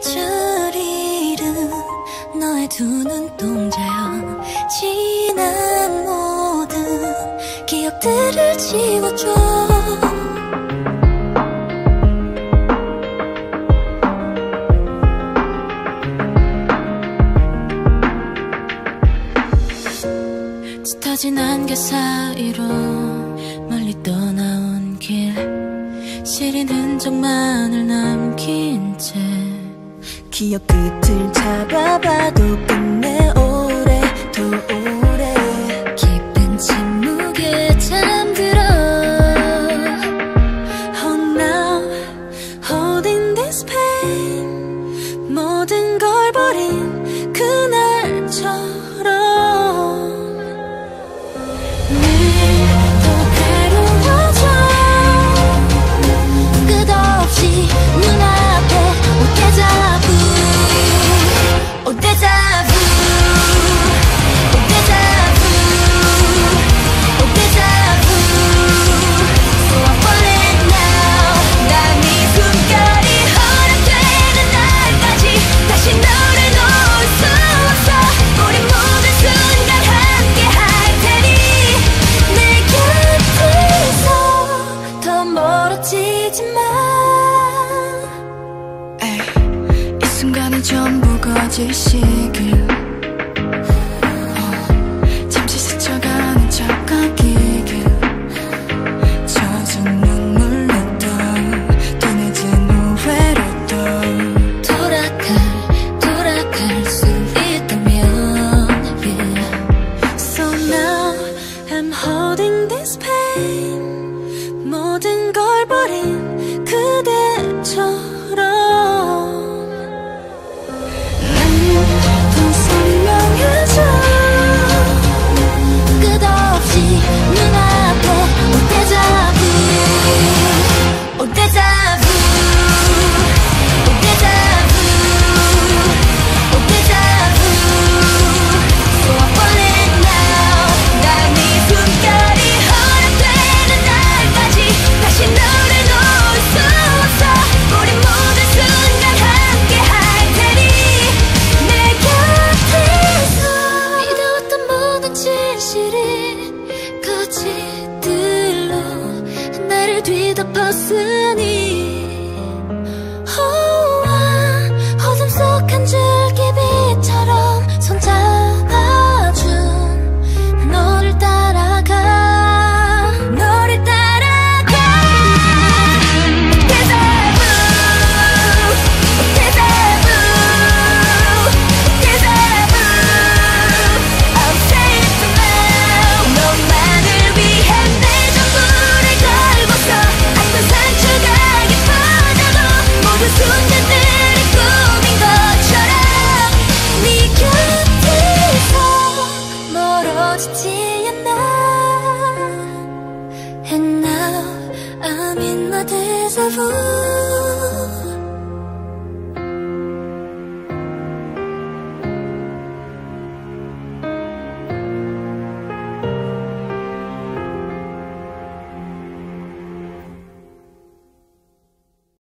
빗자리는 너의 두 눈동자여 지난 모든 기억들을 지워줘. 짙어진 안개 사이로 멀리 떠나온 길 시린 흔 흔적만을 남긴 채 기억 끝을 잡아봐도 끝내 오래 더 오래. 깊은 침묵에 잠들어. Oh now holding this pain. 모든 걸 버린 전부 거짓이길. 뒤덮었으니 在风